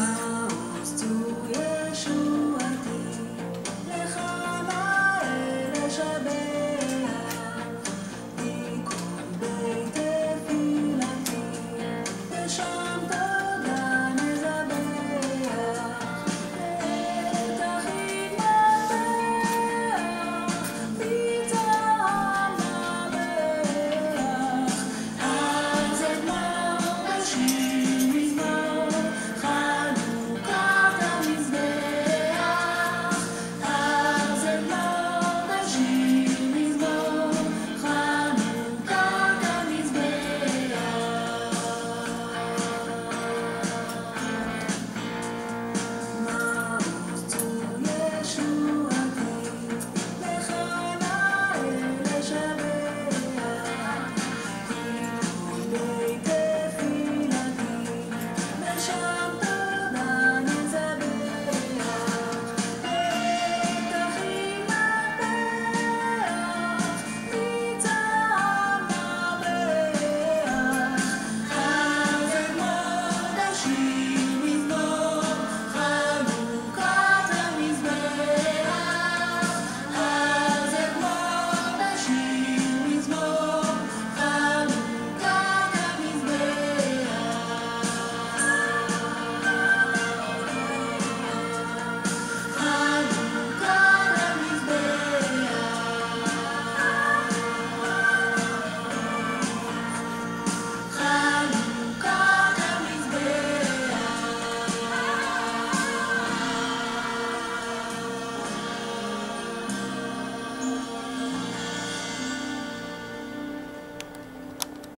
my